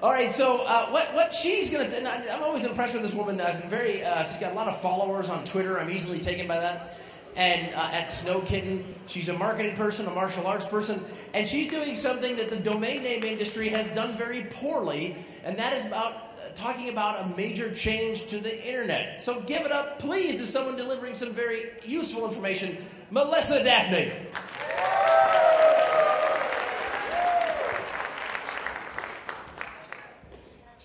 All right, so uh, what what she's gonna? I'm always impressed with this woman. Uh, very, uh, she's got a lot of followers on Twitter. I'm easily taken by that. And uh, at Snow Kitten, she's a marketing person, a martial arts person, and she's doing something that the domain name industry has done very poorly, and that is about uh, talking about a major change to the internet. So give it up, please, to someone delivering some very useful information, Melissa Dafni.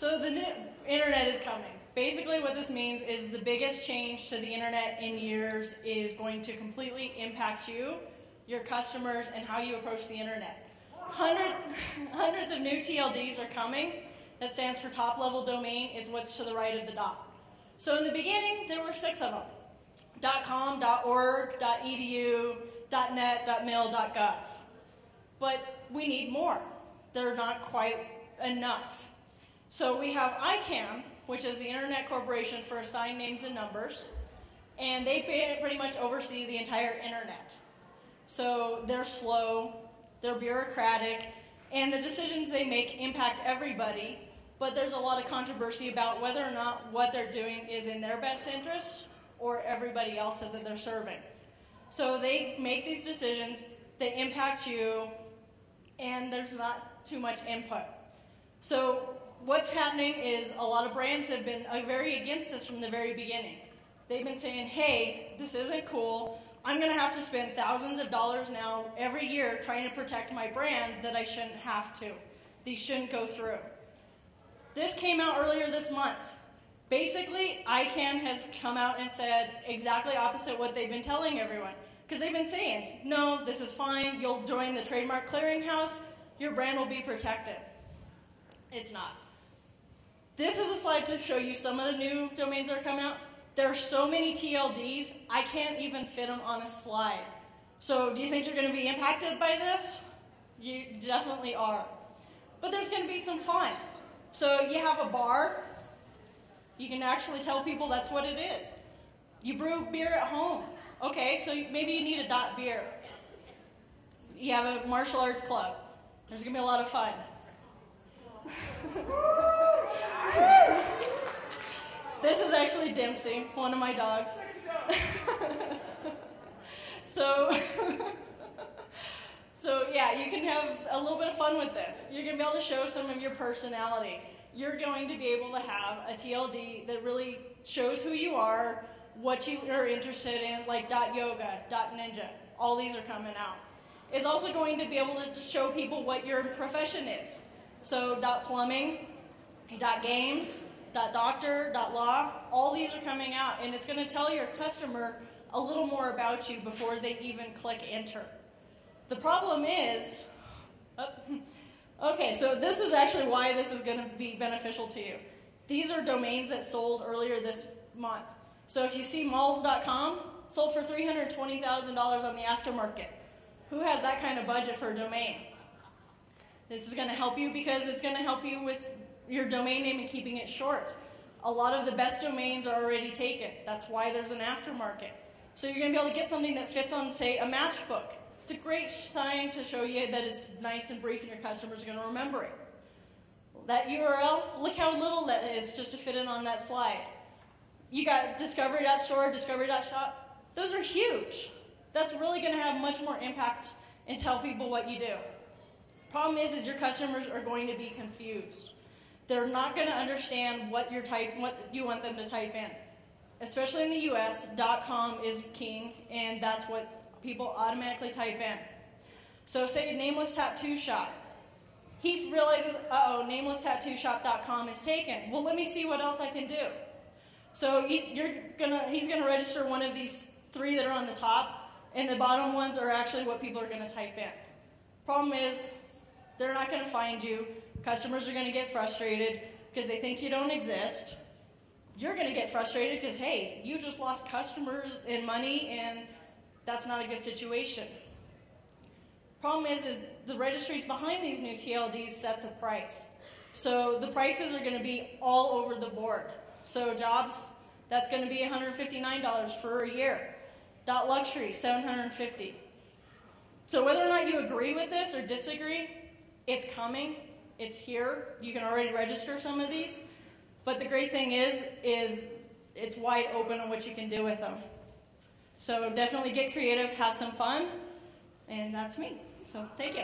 So the internet is coming. Basically, what this means is the biggest change to the internet in years is going to completely impact you, your customers, and how you approach the internet. Hundred, hundreds of new TLDs are coming. That stands for top level domain, is what's to the right of the dot. So in the beginning, there were six of them .com, .org, .edu, .net, .mil, .gov. But we need more. They're not quite enough. So we have ICANN, which is the Internet Corporation for Assigned Names and Numbers, and they pretty much oversee the entire internet. So they're slow, they're bureaucratic, and the decisions they make impact everybody, but there's a lot of controversy about whether or not what they're doing is in their best interest or everybody else's that they're serving. So they make these decisions, they impact you, and there's not too much input. So what's happening is a lot of brands have been uh, very against this from the very beginning. They've been saying, hey, this isn't cool. I'm going to have to spend thousands of dollars now every year trying to protect my brand that I shouldn't have to. These shouldn't go through. This came out earlier this month. Basically, ICANN has come out and said exactly opposite what they've been telling everyone. Because they've been saying, no, this is fine, you'll join the trademark clearinghouse, your brand will be protected. It's not. This is a slide to show you some of the new domains that are coming out. There are so many TLDs, I can't even fit them on a slide. So do you think you're going to be impacted by this? You definitely are. But there's going to be some fun. So you have a bar. You can actually tell people that's what it is. You brew beer at home. Okay, so maybe you need a dot beer. You have a martial arts club. There's going to be a lot of fun. This is actually Dempsey, one of my dogs. so, so yeah, you can have a little bit of fun with this. You're going to be able to show some of your personality. You're going to be able to have a TLD that really shows who you are, what you are interested in, like dot .yoga, dot .ninja. All these are coming out. It's also going to be able to show people what your profession is. So .plumbing, .games, .doctor, .law, all these are coming out, and it's going to tell your customer a little more about you before they even click enter. The problem is, oh, okay, so this is actually why this is going to be beneficial to you. These are domains that sold earlier this month. So if you see malls.com, sold for $320,000 on the aftermarket. Who has that kind of budget for a domain? This is going to help you because it's going to help you with your domain name and keeping it short. A lot of the best domains are already taken. That's why there's an aftermarket. So you're going to be able to get something that fits on, say, a matchbook. It's a great sign to show you that it's nice and brief and your customers are going to remember it. That URL, look how little that is just to fit in on that slide. You got discovery.store, discovery.shop. Those are huge. That's really going to have much more impact and tell people what you do. Problem is, is your customers are going to be confused. They're not going to understand what you type, what you want them to type in. Especially in the U.S., .com is king, and that's what people automatically type in. So say nameless tattoo shop. He realizes, uh-oh, namelesstattooshop.com is taken. Well, let me see what else I can do. So you're gonna, he's going to register one of these three that are on the top, and the bottom ones are actually what people are going to type in. Problem is, they're not going to find you. Customers are going to get frustrated because they think you don't exist. You're going to get frustrated because, hey, you just lost customers and money, and that's not a good situation. Problem is, is the registries behind these new TLDs set the price. So the prices are going to be all over the board. So jobs, that's going to be $159 for a year. Dot luxury, 750 So whether or not you agree with this or disagree, it's coming. It's here. You can already register some of these. But the great thing is, is it's wide open on what you can do with them. So definitely get creative, have some fun, and that's me. So thank you.